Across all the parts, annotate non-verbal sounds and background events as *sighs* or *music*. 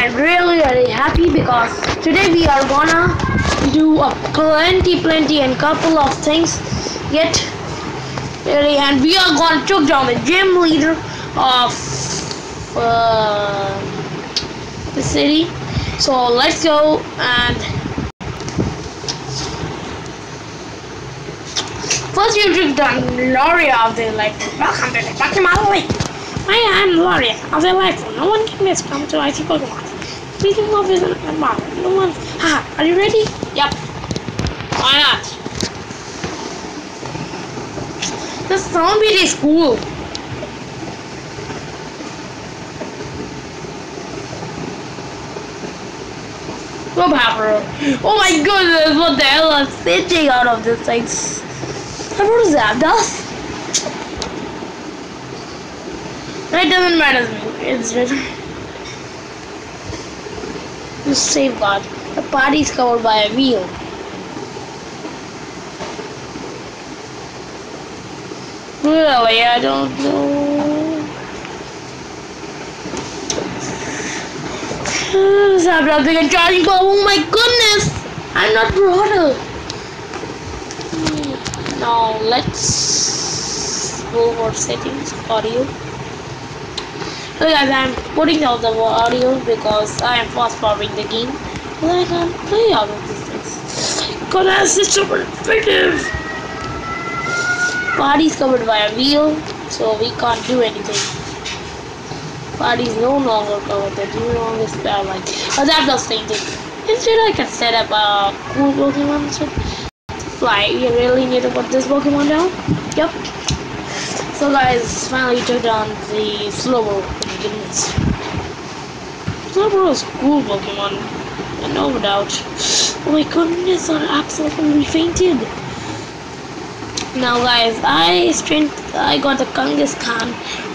I'm really really happy because today we are gonna do a plenty plenty and couple of things. Yet really and we are gonna took down the gym leader of uh, the city. So let's go and first you took down Lorelei of the like welcome to the Pokemon League Hi, I'm Lorelei of the Life. No one can miss come to IT Pokemon Speaking of is Marvel no one haha are you ready? Yep why not? The zombie is cool Go Pepper. Oh my goodness, what the hell is sitting out of this thing? What is that? Dust? It doesn't matter to me. It's just You safeguard. The party is covered by a wheel. Really, I don't know. *sighs* Stop dropping a charging ball. Oh my goodness! I'm not brother. Hmm, now let's go for settings audio. So guys, I'm putting out the audio because I am fast forwarding the game. But I can't play all of these things. Goodness, it's super effective. Body's covered by a wheel, so we can't do anything. Body's no longer covered, the longer spell like but that does same thing. Instead I can set up a cool Pokemon instead. Fly, you really need to put this Pokemon down? Yep. So guys, finally took down the Slowbro. Goodness. Slowbro is cool Pokemon. And no doubt. Oh my goodness, I absolutely fainted. Now guys, I strength I got the Kangaskhan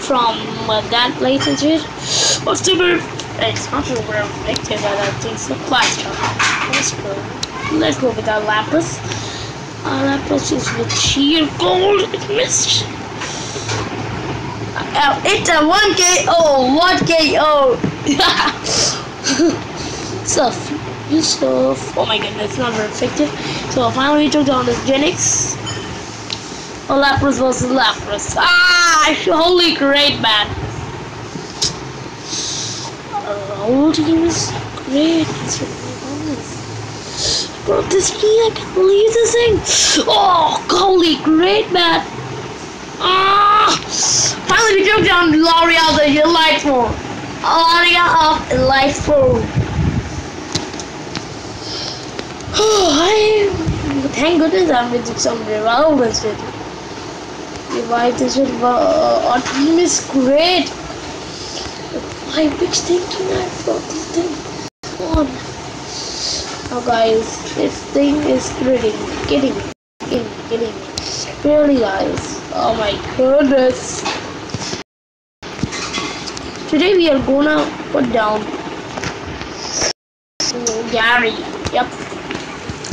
from uh, that place instead. But super it's not super effective I think it's a plaster. Let's go. Let's go with our Lapras. Our Lapras is with sheer cold. It missed. It's a 1 KO! 1 KO! *laughs* You stuff. Oh my goodness, not very effective. So finally we took down this Jynx. Oh, Lapras versus Lapras. Ah, holy great man. Uh, whole team is great. Bro, this me, I can't believe this thing. Oh, holy great man. Ah, finally we took down Lorelei the Delightful. Lorelei of Delightful. Oh, I thank goodness I'm with some revolvers with revive this with uh, our team is great. My bitch thinking I brought this thing on. Now guys, this thing is getting getting getting getting really guys. Oh my goodness. Today we are gonna put down Gary. Yep.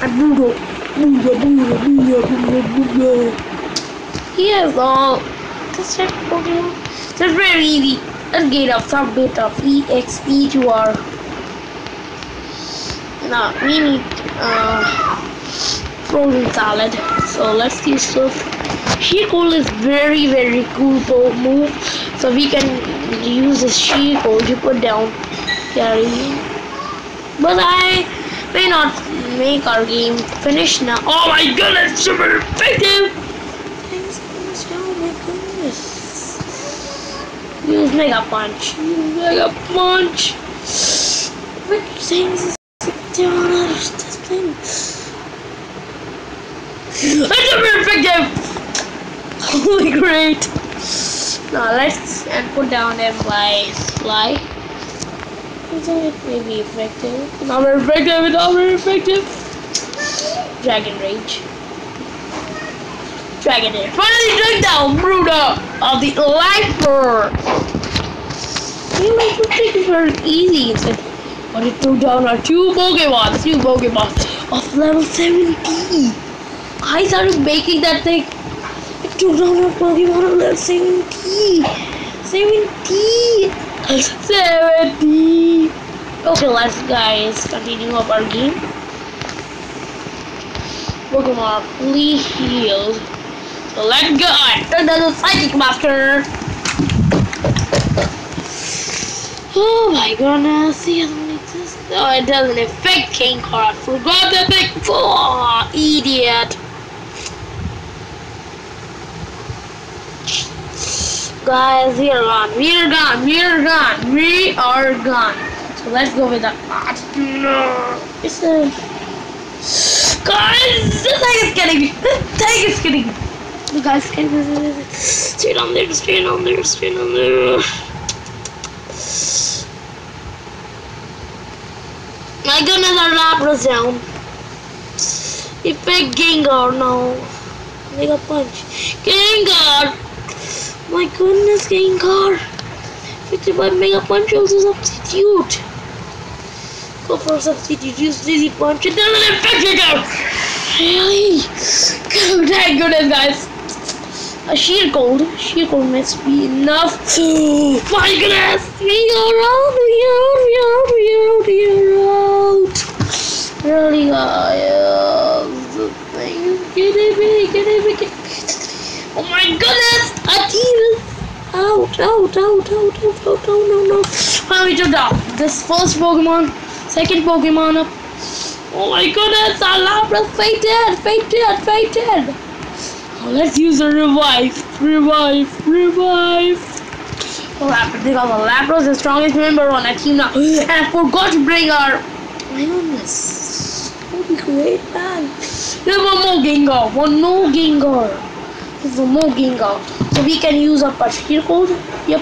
And Budo. Budo, Budo, Budo, Budo, Budo. He has all this type of Pokemon. That's very easy. Let's get a some bit of EXP to our. Now we need uh, frozen salad. So let's use stuff. Sheer cold is very very cool move. So we can use the sheer cold to put down Gary. But I may not make our game finish now. Oh my goodness, super effective! Oh my goodness. Use Mega Punch. Use Mega Punch. Which things is down out of this thing? That's super Holy great! Now let's and put down a fly. Fly. It may be effective. Not very effective, not very effective. Dragon Rage. Dragon Rage. Finally took down Bruno of the Lifer. You to take it very easy. It's like, but it took down our two Pokemon, two Pokemon of level 70. I started making that thing. Took down our Pokemon level 70. 70. 70. So let's guys continue up our game. Pokemon healed. So let's go. Another Psychic Master. Oh my goodness. He doesn't exist. No, it doesn't affect King Car. I forgot the big four. Idiot. Guys, we are gone. We are gone. We are gone. We are gone. So let's go with that. No. It's a. Guys, the thing is getting me. The thing is getting me. The guy's getting me. Straight on there, straight on there, straight on there. My goodness, our Lapras down. Effect Gengar, no. Mega Punch. Gengar! My goodness, Gengar. 55 Mega Punch also substitute. Go for substitute, use Dizzy Punch, and then an infected Really? God, thank goodness, guys. A shield gold. Shield gold must be enough. To... My goodness! We are out, we are out, we are out, we are out, we are out. Really, guys. The thing is getting me, getting me, getting me. Oh my goodness! A team out, out, out, out, out, out, out, no, no. How we took down this first Pokemon, second Pokemon up. Oh my goodness! Our Lapras fated, fated, fated. Oh, let's use a revive, revive, revive. Oh, Lapras, because Lapras is the strongest member on our team now. *gasps* And I forgot to bring our. Goodness. That would be great, man. There's one more Gengar, one more Gengar. One more So we can use our shield code. Yep.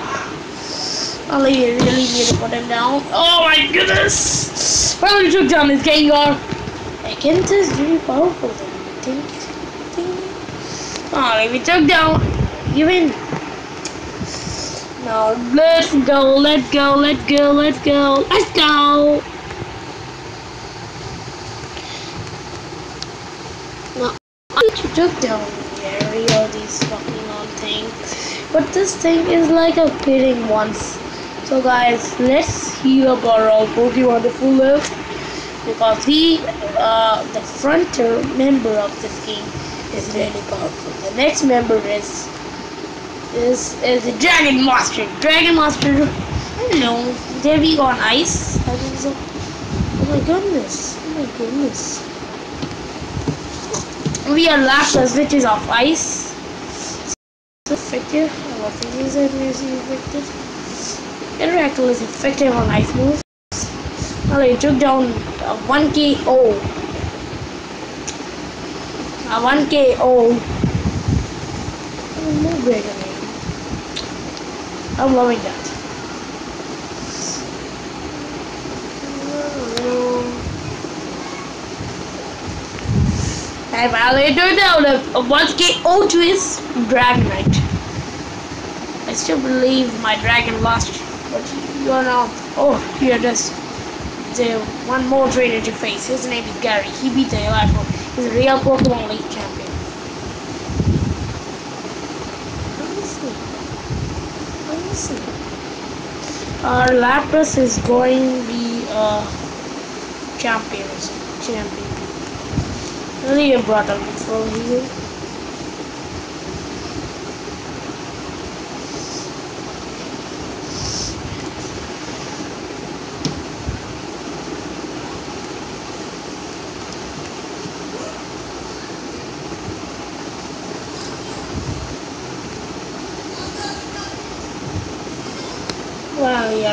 I really need to put him down. Oh my goodness! Finally took down this Gengar. Against is very powerful. Think, think. Alright, we took down. You win. Now let's go, let's go, let's go, let's go, let's go. Now I took down Gary or these fucking on thing, but this thing is like a once. So guys, let's heal up our all Pokemon to full lift because he, uh, the frontier member of this game is really powerful. The next member is is is the Dragon Master. Dragon Master. I don't know. Go on ice. I so. Oh my goodness. Oh my goodness. We are Lapras, which is off ice. Effective. Our fingers are really effective. Interacle is effective on ice moves. Alright, took down a 1 KO. A 1 KO. Oh, no greater name. I'm loving that. I finally took down a, a 1 KO to his Dragonite. I still believe my dragon lost, but you are now. Oh, here it is the one more trainer to face. His name is Gary. He beat the Elapo. He's a real Pokemon League champion. Let me see. Our Lapras is going to be uh, a champion. Champion. Really a up for you.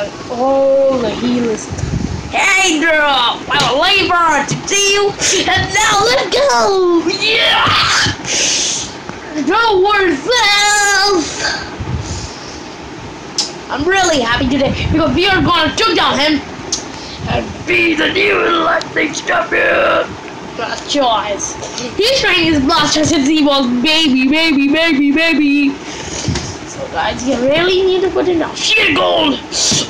Yeah, all the healers. Hey girl, I'm labor to deal, and now let's go! Yeah! Go yourself! I'm really happy today because we are gonna took down him and be the new electric champion! Blast choice. He's trying his blaster since he was baby, baby, baby, baby. Guys, you really need to put it down. Sheer cold!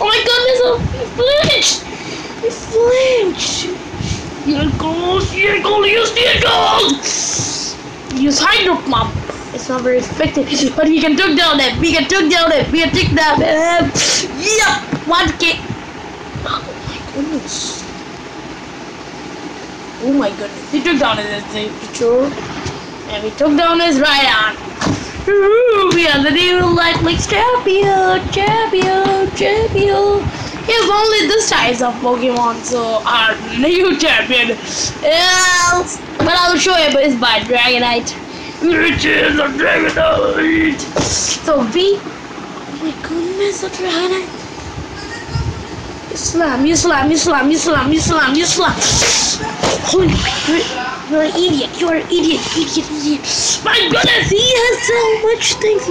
Oh my goodness, he flinched! He flinched! Sheer cold, sheer cold, use sheer cold! Use hydro pump. It's not very effective, but we can took down it. We can took down it. We can take down it. Yep, one K. Oh my goodness. Oh my goodness. We took down his picture. And we took down his right arm. The new Lightmix champion, champion, champion. If only this size of Pokemon, so our new champion is. But I will show you is by Dragonite. Which is a Dragonite. So we. Oh my goodness, a Dragonite. You slam, you slam, you slam, you slam, you slam, you slam. Holy you're, you're an idiot, you're an idiot, idiot, idiot. My goodness, he has so much things.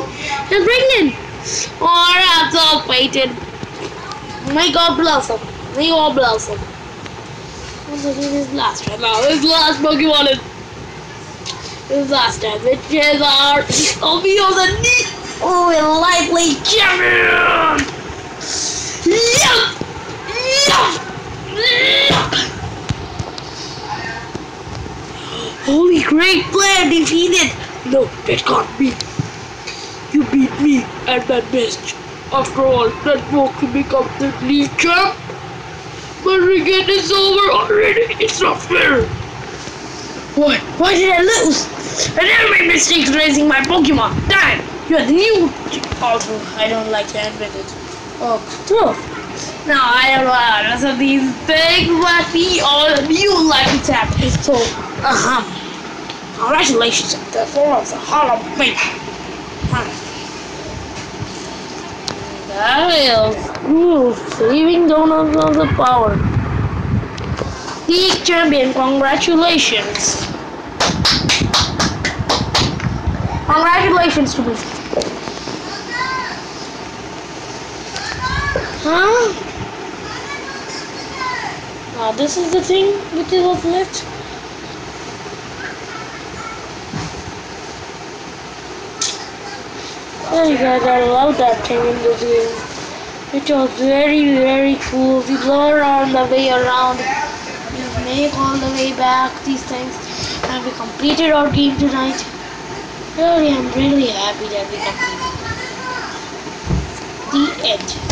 He's pregnant. Oh, I'm so fated. May God bless him. May God bless him. I'm his last right now. His last Pokemon is his last time, which is our Ovio the Neat. Oh, a lively champion. Yeah. Holy great player defeated! No, that can't be. You beat me at that best. After all, that broke to become the league champ. But again, it's over already. It's not fair. What? Why did I lose? I never made mistakes raising my Pokemon. Damn! You're the new. Also, I don't like to admit it. Oh, true. Now I don't know how to these things, but we all you like to tap. So, uh-huh. Congratulations, the four of the Hall of Fame. Is ooh, saving donuts of the power. League champion, congratulations. Congratulations to me. Huh? Now this is the thing which is left. Oh guys, I love that thing in the game. It was very very cool. We blow around the way around. We make all the way back these things. And we completed our game tonight. Really, I'm really happy that we completed. The end.